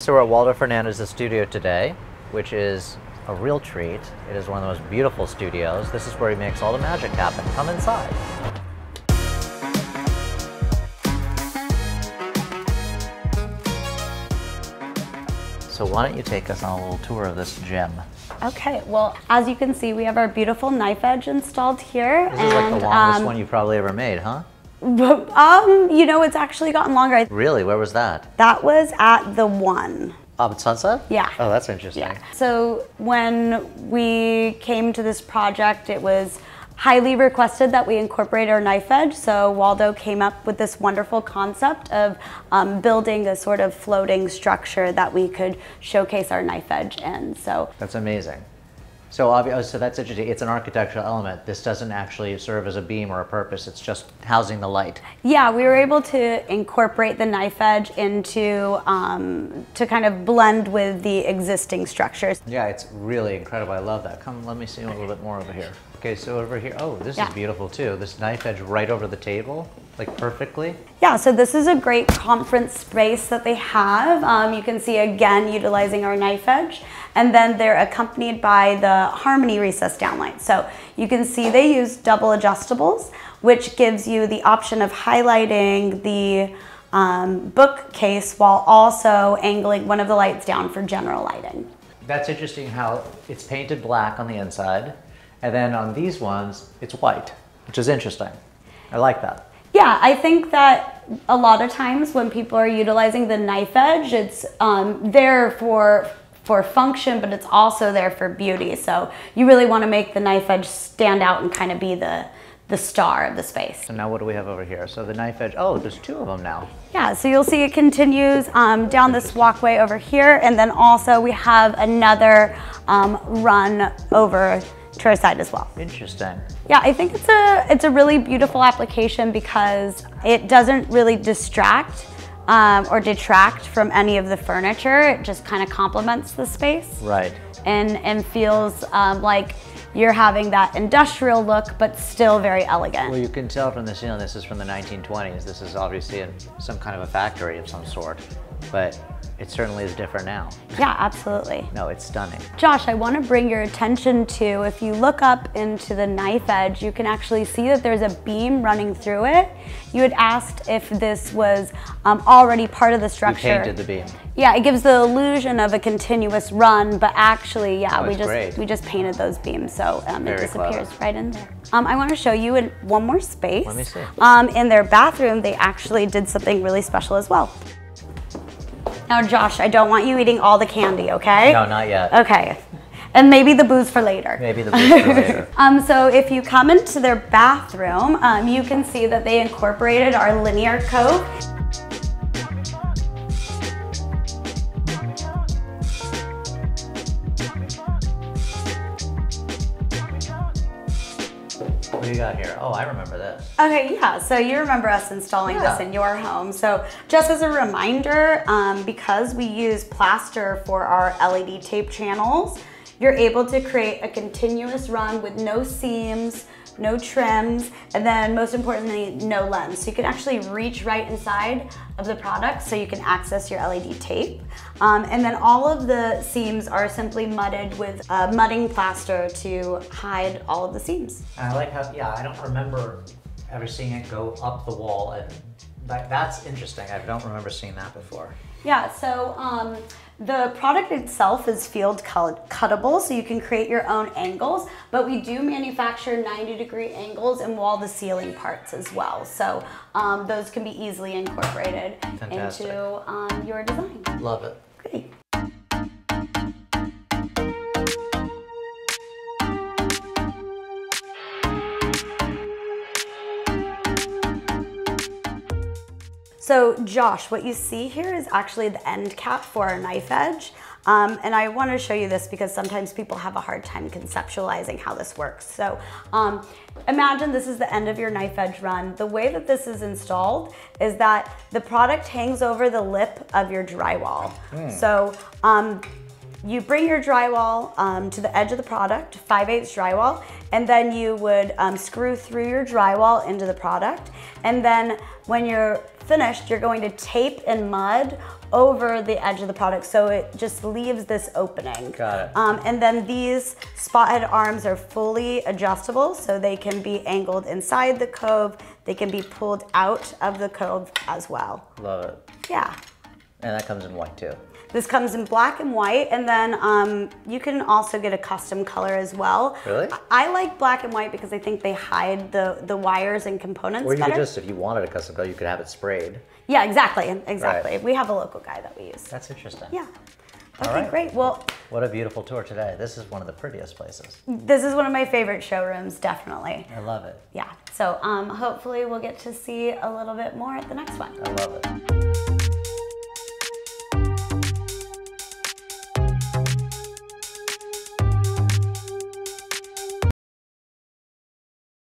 So we're at Waldo Fernandez's studio today, which is a real treat. It is one of the most beautiful studios. This is where he makes all the magic happen. Come inside. So why don't you take us on a little tour of this gem? Okay, well, as you can see, we have our beautiful knife edge installed here. This is like the longest um, one you've probably ever made, huh? Um, you know, it's actually gotten longer. Really? Where was that? That was at the one. Up at Sunset? Yeah. Oh, that's interesting. Yeah. So when we came to this project, it was highly requested that we incorporate our knife edge. So Waldo came up with this wonderful concept of um, building a sort of floating structure that we could showcase our knife edge in. So that's amazing. So obviously, so that's interesting. It's an architectural element. This doesn't actually serve as a beam or a purpose. It's just housing the light. Yeah, we were able to incorporate the knife edge into um, to kind of blend with the existing structures. Yeah, it's really incredible. I love that. Come, let me see a little bit more over here. Okay, so over here, oh, this yeah. is beautiful too. This knife edge right over the table, like perfectly. Yeah, so this is a great conference space that they have. Um, you can see again utilizing our knife edge and then they're accompanied by the Harmony recessed downlight. So you can see they use double adjustables, which gives you the option of highlighting the um, bookcase while also angling one of the lights down for general lighting. That's interesting how it's painted black on the inside, and then on these ones, it's white, which is interesting. I like that. Yeah, I think that a lot of times when people are utilizing the knife edge, it's um, there for for function, but it's also there for beauty. So you really want to make the knife edge stand out and kind of be the the star of the space. So now what do we have over here? So the knife edge, oh, there's two of them now. Yeah, so you'll see it continues um, down this walkway over here, and then also we have another um, run over to our side as well. Interesting. Yeah, I think it's a it's a really beautiful application because it doesn't really distract um, or detract from any of the furniture. It just kind of complements the space. Right. And, and feels um, like you're having that industrial look, but still very elegant. Well, you can tell from the ceiling, this is from the 1920s. This is obviously in some kind of a factory of some sort, but it certainly is different now. Yeah, absolutely. no, it's stunning. Josh, I want to bring your attention to, if you look up into the knife edge, you can actually see that there's a beam running through it. You had asked if this was um, already part of the structure. You painted the beam. Yeah, it gives the illusion of a continuous run, but actually, yeah, oh, we just great. we just painted those beams, so um, it disappears clever. right in there. Um, I want to show you in one more space. Let me see. Um, in their bathroom, they actually did something really special as well. Now, Josh, I don't want you eating all the candy, okay? No, not yet. Okay. And maybe the booze for later. Maybe the booze for later. um, so if you come into their bathroom, um, you can see that they incorporated our linear cove. You got here? Oh, I remember this. Okay, yeah. So you remember us installing yeah. this in your home. So just as a reminder, um, because we use plaster for our LED tape channels, you're able to create a continuous run with no seams, no trims, and then most importantly, no lens. So you can actually reach right inside of the product so you can access your LED tape. Um, and then all of the seams are simply mudded with uh, mudding plaster to hide all of the seams. And I like how, yeah, I don't remember ever seeing it go up the wall and that, that's interesting. I don't remember seeing that before. Yeah, so um, the product itself is field cuttable, so you can create your own angles, but we do manufacture 90 degree angles and wall to ceiling parts as well. So um, those can be easily incorporated Fantastic. into um, your design. Love it. Great. So Josh, what you see here is actually the end cap for our knife edge. Um, and I want to show you this because sometimes people have a hard time conceptualizing how this works. So um, imagine this is the end of your knife edge run. The way that this is installed is that the product hangs over the lip of your drywall. Mm. So um, you bring your drywall um, to the edge of the product, 5 8 drywall, and then you would um, screw through your drywall into the product. And then when you're finished, you're going to tape and mud over the edge of the product so it just leaves this opening. Got it. Um, and then these spot head arms are fully adjustable so they can be angled inside the cove. They can be pulled out of the cove as well. Love it. Yeah. And that comes in white too. This comes in black and white, and then um, you can also get a custom color as well. Really? I like black and white because I think they hide the, the wires and components Or you better. could just, if you wanted a custom color, you could have it sprayed. yeah, exactly, exactly. We have a local guy that we use. That's interesting. Yeah. Okay, right. great. Well, What a beautiful tour today. This is one of the prettiest places. this is one of my favorite showrooms, definitely. I love it. Yeah. So um, hopefully we'll get to see a little bit more at the next one. I love it.